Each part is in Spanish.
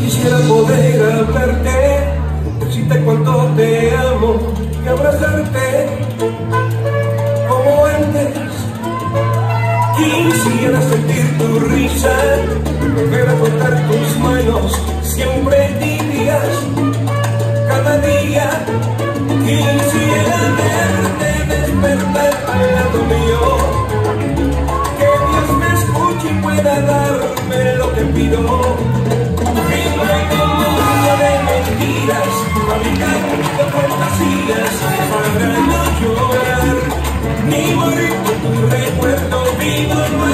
Quisiera poder abrazarte, decirte cuánto te amo y abrazarte. pueda darme lo que pido. Vivo como un mundo de mentiras, fabricando fantasías para no llorar. Ni morir con tu recuerdo, vivo en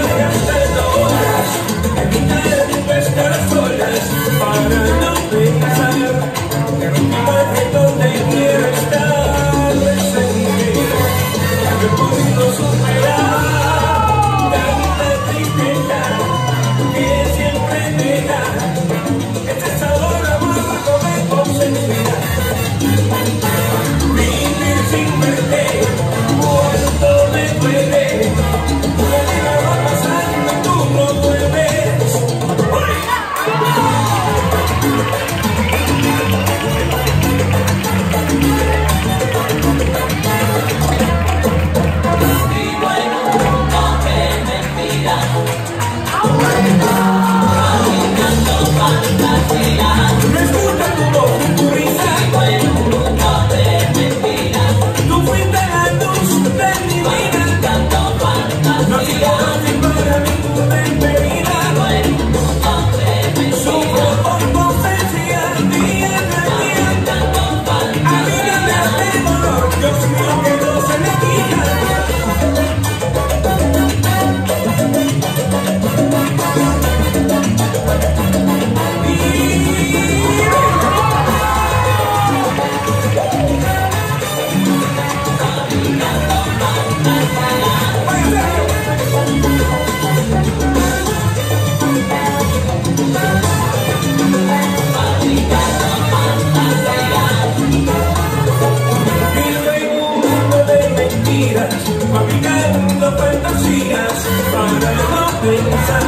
haciendo fantasías para no pensar.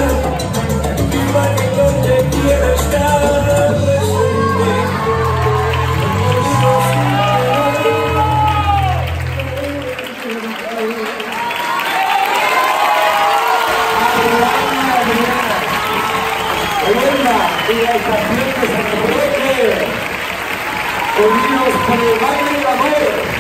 Para que donde quiera estar y al paciente se recuerde unidos por el baile